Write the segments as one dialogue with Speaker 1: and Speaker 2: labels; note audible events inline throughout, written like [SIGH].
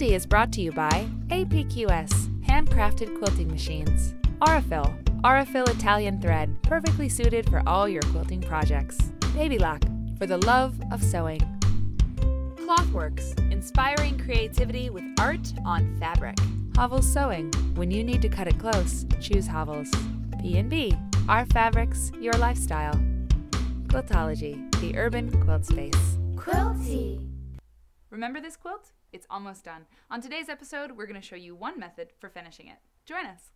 Speaker 1: Quilty is brought to you by APQS, handcrafted quilting machines. Aurifil, Aurifil Italian thread, perfectly suited for all your quilting projects. Baby Lock, for the love of sewing. Clothworks, inspiring creativity with art on fabric. Havel's Sewing, when you need to cut it close, choose Havel's. B&B, our fabrics, your lifestyle. Quiltology, the urban quilt space.
Speaker 2: Quilty.
Speaker 3: Remember this quilt? It's almost done. On today's episode, we're going to show you one method for finishing it. Join us.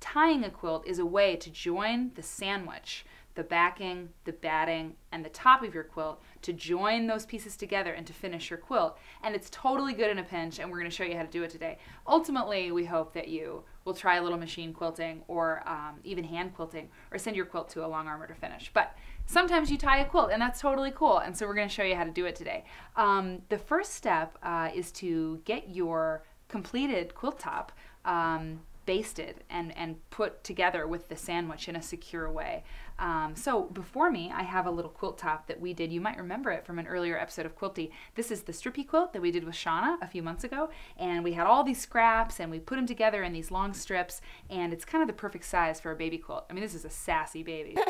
Speaker 3: Tying a quilt is a way to join the sandwich, the backing, the batting, and the top of your quilt to join those pieces together and to finish your quilt. And it's totally good in a pinch, and we're going to show you how to do it today. Ultimately, we hope that you will try a little machine quilting or um, even hand quilting or send your quilt to a longarmer to finish. But sometimes you tie a quilt, and that's totally cool. And so we're going to show you how to do it today. Um, the first step uh, is to get your completed quilt top. Um, basted and, and put together with the sandwich in a secure way. Um, so before me, I have a little quilt top that we did. You might remember it from an earlier episode of Quilty. This is the strippy quilt that we did with Shauna a few months ago. And we had all these scraps and we put them together in these long strips. And it's kind of the perfect size for a baby quilt. I mean, this is a sassy baby. [LAUGHS]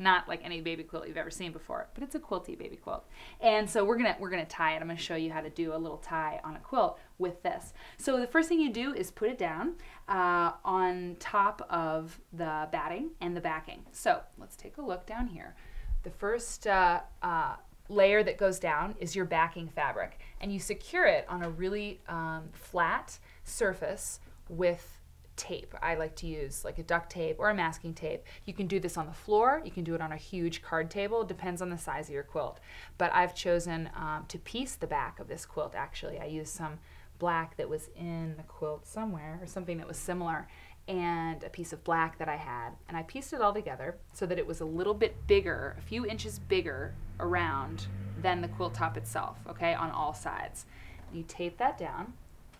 Speaker 3: not like any baby quilt you've ever seen before, but it's a quilty baby quilt. And so we're gonna we're gonna tie it. I'm gonna show you how to do a little tie on a quilt with this. So the first thing you do is put it down uh, on top of the batting and the backing. So let's take a look down here. The first uh, uh, layer that goes down is your backing fabric, and you secure it on a really um, flat surface with tape. I like to use like a duct tape or a masking tape. You can do this on the floor. You can do it on a huge card table. Depends on the size of your quilt. But I've chosen um, to piece the back of this quilt actually. I use some black that was in the quilt somewhere or something that was similar and a piece of black that I had. And I pieced it all together so that it was a little bit bigger, a few inches bigger around than the quilt top itself, okay, on all sides. You tape that down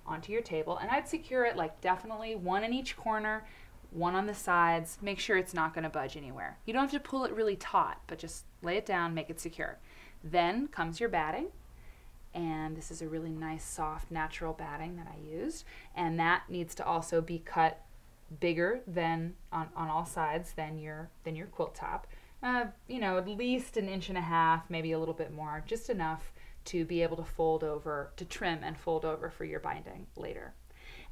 Speaker 3: onto your table and I'd secure it like definitely one in each corner, one on the sides. Make sure it's not going to budge anywhere. You don't have to pull it really taut, but just lay it down, make it secure. Then comes your batting. And this is a really nice, soft, natural batting that I used. And that needs to also be cut bigger than on, on all sides than your than your quilt top. Uh, you know, at least an inch and a half, maybe a little bit more, just enough to be able to fold over, to trim and fold over for your binding later.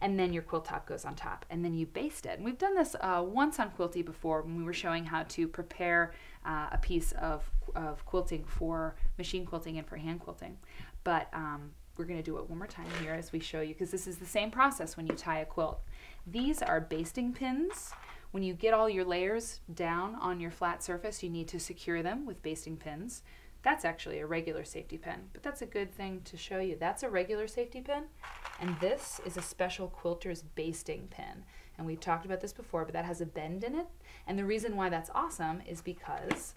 Speaker 3: And then your quilt top goes on top, and then you baste it. And we've done this uh, once on Quilty before when we were showing how to prepare uh, a piece of, of quilting for machine quilting and for hand quilting. But um, we're going to do it one more time here as we show you, because this is the same process when you tie a quilt. These are basting pins. When you get all your layers down on your flat surface, you need to secure them with basting pins. That's actually a regular safety pin, but that's a good thing to show you. That's a regular safety pin, and this is a special quilter's basting pin. And we've talked about this before, but that has a bend in it. And the reason why that's awesome is because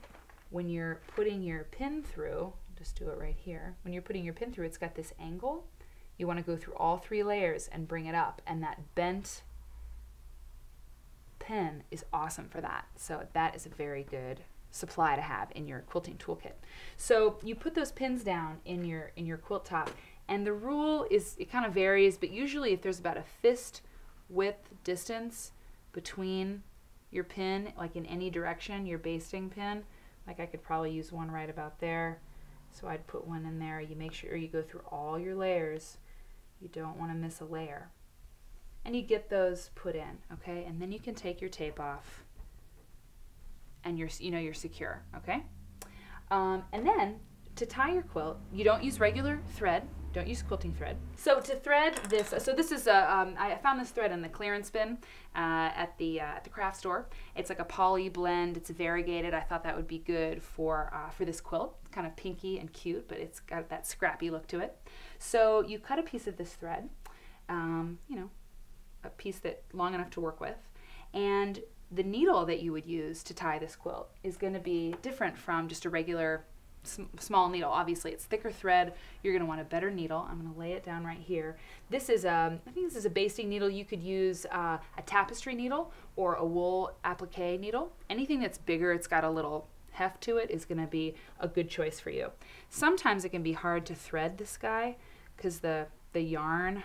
Speaker 3: when you're putting your pin through, just do it right here, when you're putting your pin through, it's got this angle. You want to go through all three layers and bring it up, and that bent pin is awesome for that. So that is a very good supply to have in your quilting toolkit. So you put those pins down in your in your quilt top and the rule is it kind of varies but usually if there's about a fist width distance between your pin like in any direction your basting pin like I could probably use one right about there. So I'd put one in there. You make sure you go through all your layers. You don't want to miss a layer. And you get those put in okay? And then you can take your tape off. And you're you know you're secure okay? Um, and then to tie your quilt you don't use regular thread don't use quilting thread. So to thread this so this is a um, I found this thread in the clearance bin uh, at the uh, at the craft store. It's like a poly blend. It's variegated. I thought that would be good for uh, for this quilt. It's kind of pinky and cute but it's got that scrappy look to it. So you cut a piece of this thread um, you know a piece that long enough to work with and the needle that you would use to tie this quilt is going to be different from just a regular sm small needle. Obviously, it's thicker thread. You're going to want a better needle. I'm going to lay it down right here. This is a, um, think this is a basting needle. You could use uh, a tapestry needle or a wool applique needle. Anything that's bigger, it's got a little heft to it is going to be a good choice for you. Sometimes it can be hard to thread this guy because the the yarn,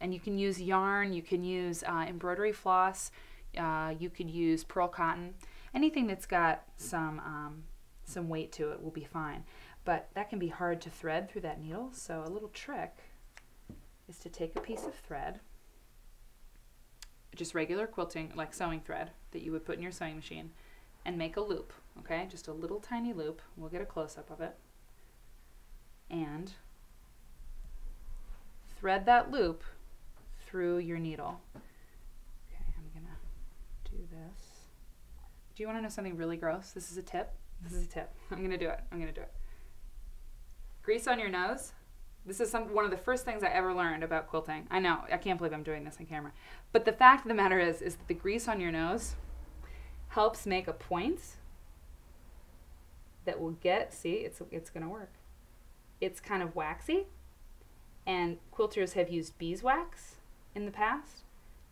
Speaker 3: and you can use yarn, you can use uh, embroidery floss, uh, you could use pearl cotton, anything that's got some um, some weight to it will be fine. But that can be hard to thread through that needle. So a little trick is to take a piece of thread, just regular quilting, like sewing thread that you would put in your sewing machine, and make a loop, okay? Just a little tiny loop. We'll get a close-up of it. And thread that loop through your needle. Okay, I'm gonna do this. Do you want to know something really gross? This is a tip. This is a tip. I'm gonna do it. I'm gonna do it. Grease on your nose. This is some one of the first things I ever learned about quilting. I know, I can't believe I'm doing this on camera. But the fact of the matter is, is that the grease on your nose helps make a point that will get, see, it's, it's gonna work. It's kind of waxy, and quilters have used beeswax in the past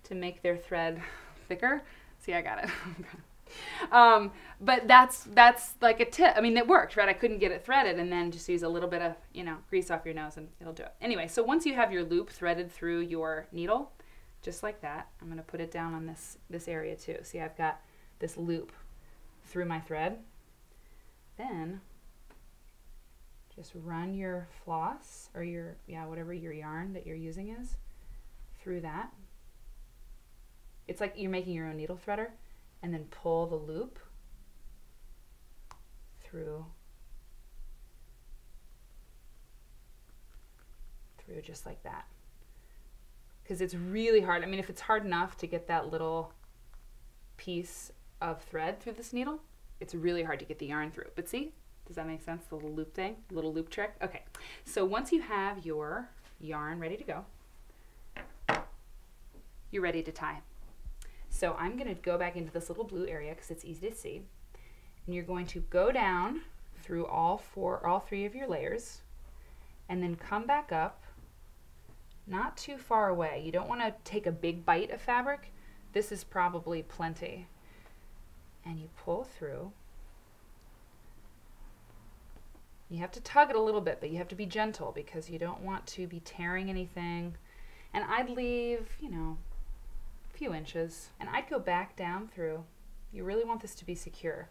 Speaker 3: to make their thread [LAUGHS] thicker. See, I got it. [LAUGHS] um, but that's that's like a tip. I mean, it worked, right? I couldn't get it threaded, and then just use a little bit of you know grease off your nose, and it'll do it. Anyway, so once you have your loop threaded through your needle, just like that, I'm gonna put it down on this this area too. See, I've got this loop through my thread. Then just run your floss or your yeah whatever your yarn that you're using is through that. It's like you're making your own needle threader and then pull the loop through through just like that. Because it's really hard I mean if it's hard enough to get that little piece of thread through this needle it's really hard to get the yarn through. But see? Does that make sense? The little loop thing? Little loop trick? Okay. So once you have your yarn ready to go you're ready to tie so I'm going to go back into this little blue area because it's easy to see. And you're going to go down through all four, all three of your layers, and then come back up, not too far away. You don't want to take a big bite of fabric. This is probably plenty. And you pull through. You have to tug it a little bit, but you have to be gentle because you don't want to be tearing anything. And I'd leave, you know, few inches, and I'd go back down through. You really want this to be secure.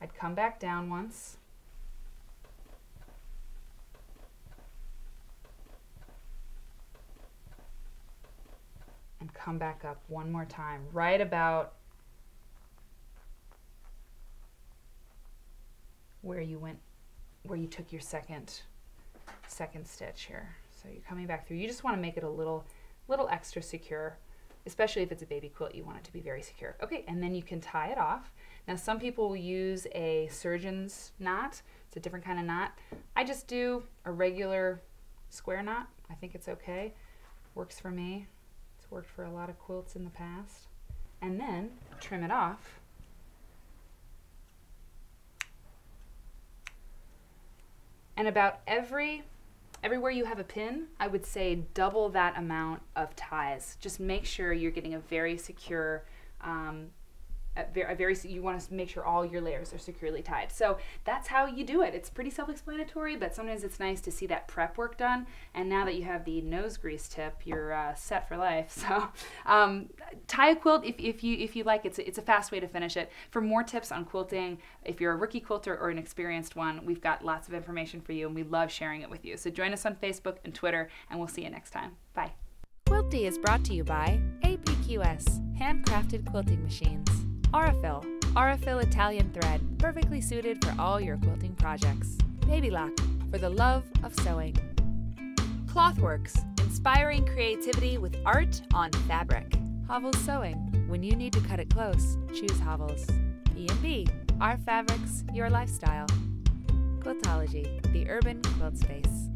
Speaker 3: I'd come back down once. And come back up one more time, right about where you went, where you took your second, second stitch here. So you're coming back through. You just want to make it a little, little extra secure especially if it's a baby quilt, you want it to be very secure. Okay, and then you can tie it off. Now some people will use a surgeon's knot. It's a different kind of knot. I just do a regular square knot. I think it's okay. Works for me. It's worked for a lot of quilts in the past. And then trim it off. And about every everywhere you have a pin, I would say double that amount of ties. Just make sure you're getting a very secure um, very, very you want to make sure all your layers are securely tied. So that's how you do it. It's pretty self-explanatory, but sometimes it's nice to see that prep work done. And now that you have the nose grease tip, you're uh, set for life. [LAUGHS] So um, tie a quilt if, if you if you like. It's a, it's a fast way to finish it. For more tips on quilting, if you're a rookie quilter or an experienced one, we've got lots of information for you, and we love sharing it with you. So join us on Facebook and Twitter, and we'll see you next time. Bye.
Speaker 1: Quilty is brought to you by APQS, handcrafted quilting machines. Aurifil, Aurifil Italian thread, perfectly suited for all your quilting projects. Baby Lock, for the love of sewing. Clothworks, inspiring creativity with art on fabric. Havel's Sewing, when you need to cut it close, choose Havel's. B&B, our fabrics, your lifestyle. Quiltology, the urban quilt space.